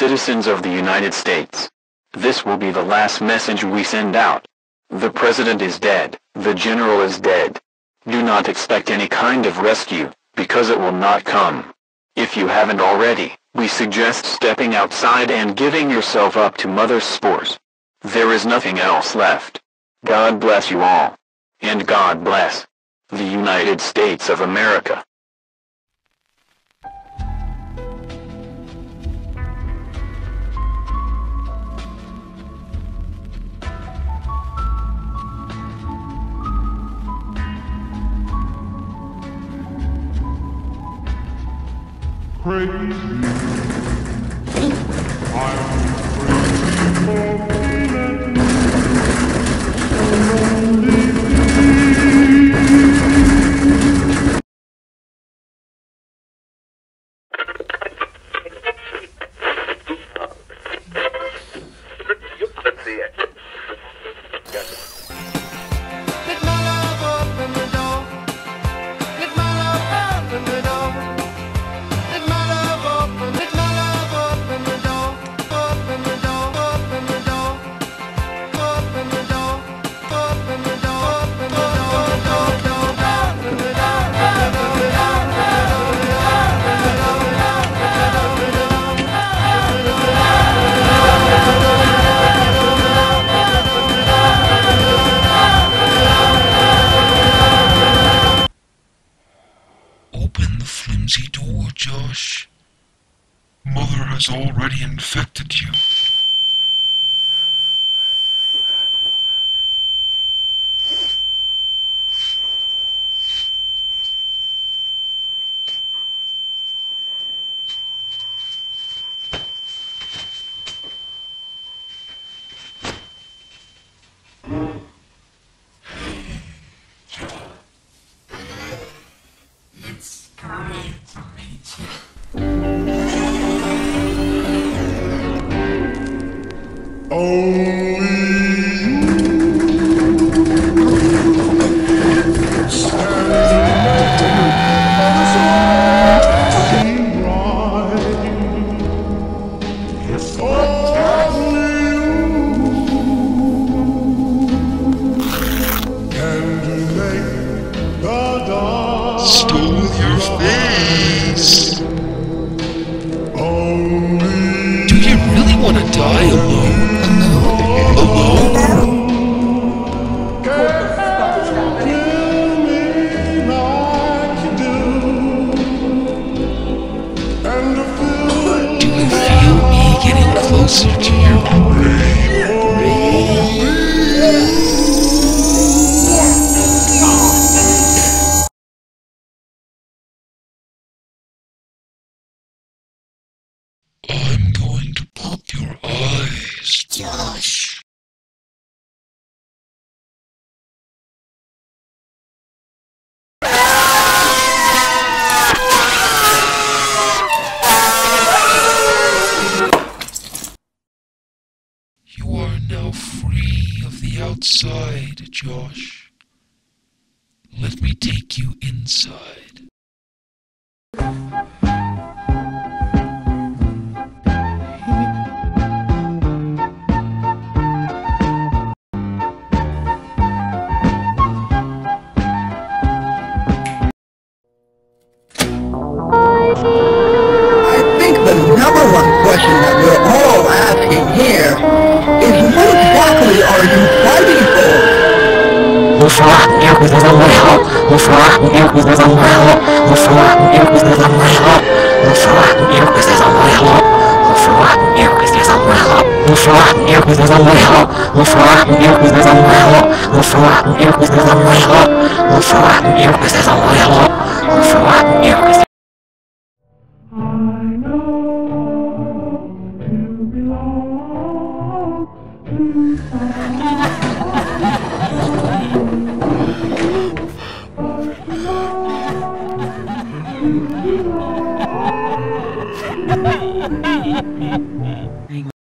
citizens of the United States. This will be the last message we send out. The president is dead. The general is dead. Do not expect any kind of rescue, because it will not come. If you haven't already, we suggest stepping outside and giving yourself up to mother's spores. There is nothing else left. God bless you all. And God bless the United States of America. Praise you. Josh. Mother has already infected you. Stole your face. Do you really want to die alone? Alone? Do you feel me getting closer to your outside, Josh. Let me take you inside. falar minha coisa da maior, vou falar minha Hang on.